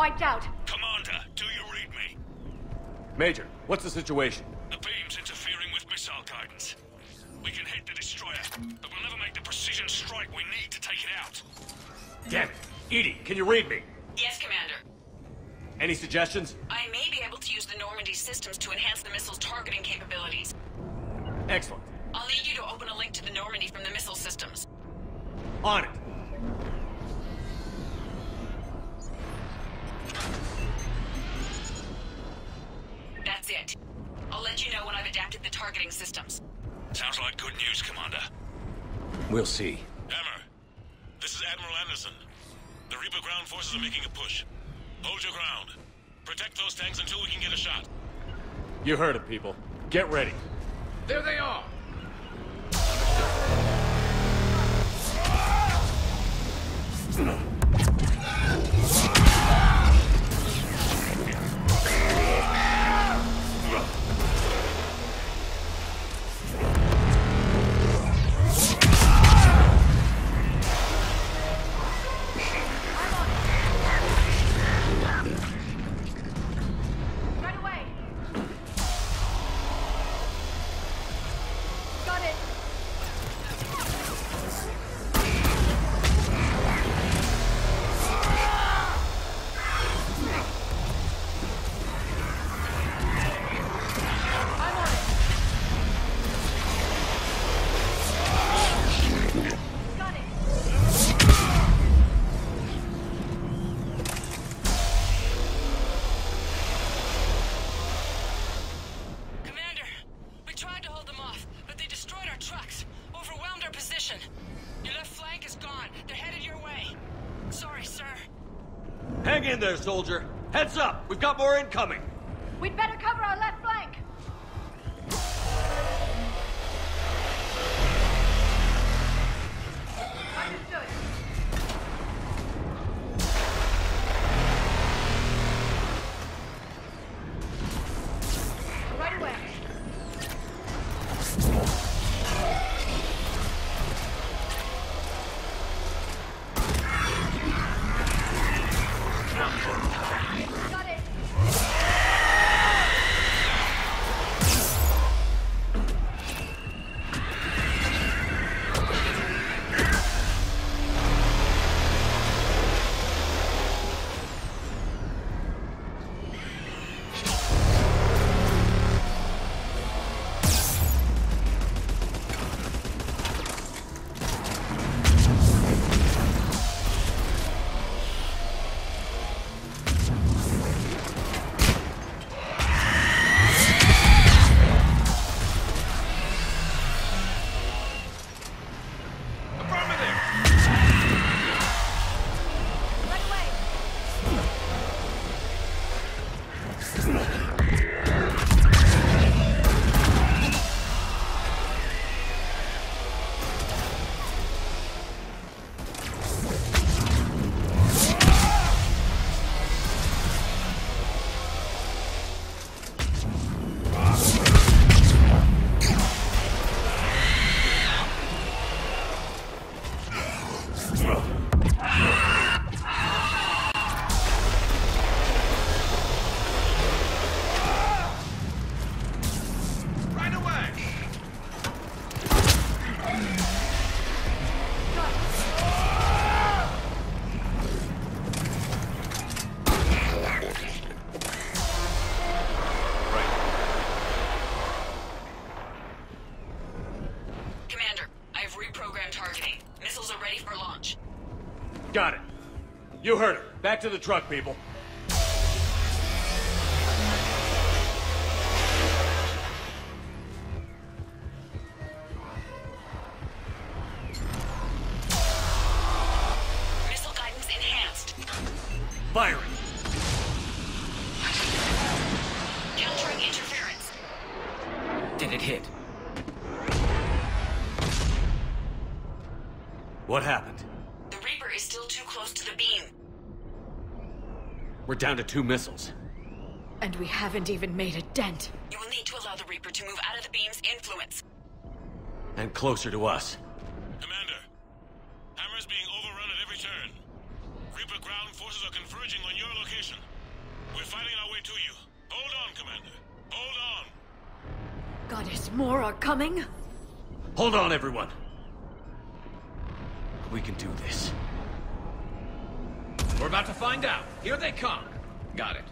wiped out. Commander, do you read me? Major, what's the situation? The beam's interfering with missile guidance. We can hit the destroyer, but we'll never make the precision strike we need to take it out. Damn it! EDI, can you read me? Yes, Commander. Any suggestions? I may be able to use the Normandy systems to enhance the missile's targeting capabilities. Excellent. I'll need you to open a link to the Normandy from the missile systems. On it. Targeting systems. Sounds like good news, Commander. We'll see. Hammer, this is Admiral Anderson. The Reaper ground forces are making a push. Hold your ground. Protect those tanks until we can get a shot. You heard it, people. Get ready. There they are! Hang in there, soldier. Heads up! We've got more incoming! We'd better cover our left flank. Got it. Got it. You heard it. Back to the truck, people. Missile guidance enhanced. Firing. We're down to two missiles. And we haven't even made a dent. You will need to allow the Reaper to move out of the beam's influence. And closer to us. Commander, Hammer's being overrun at every turn. Reaper ground forces are converging on your location. We're fighting our way to you. Hold on, Commander. Hold on. Goddess, more are coming? Hold on, everyone. We can do this. We're about to find out. Here they come. Got it.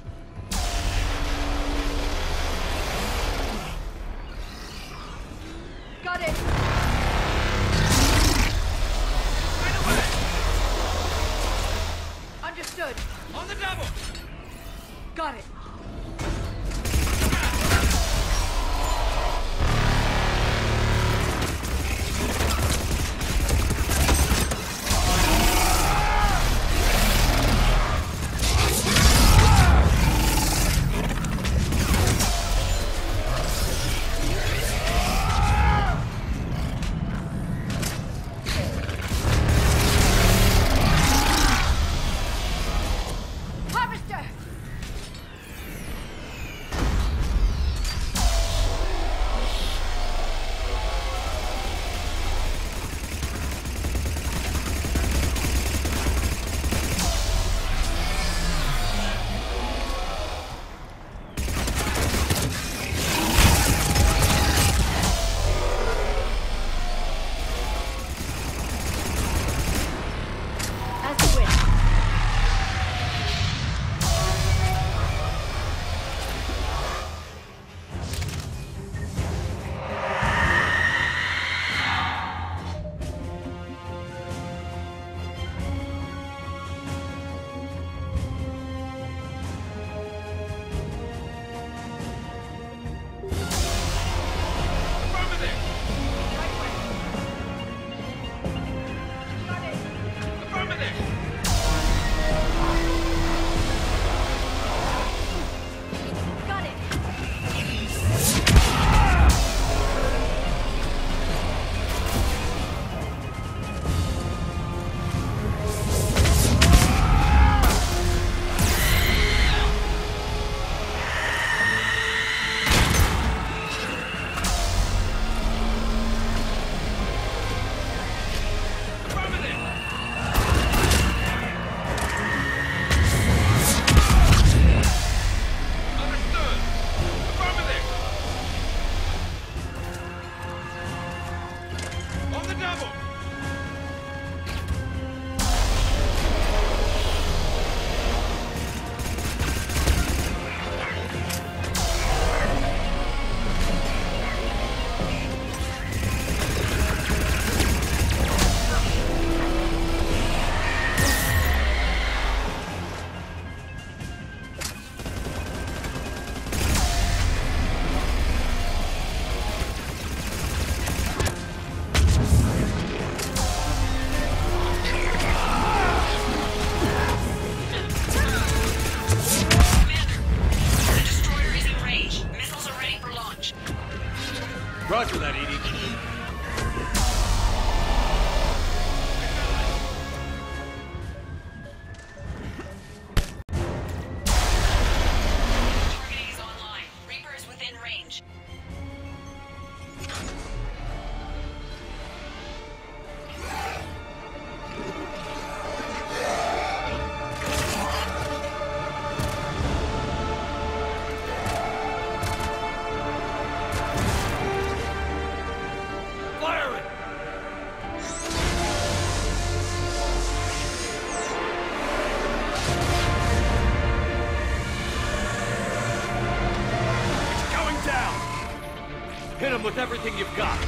Hit him with everything you've got.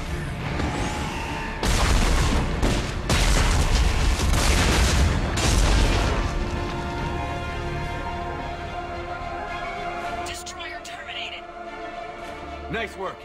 Destroyer terminated. Nice work,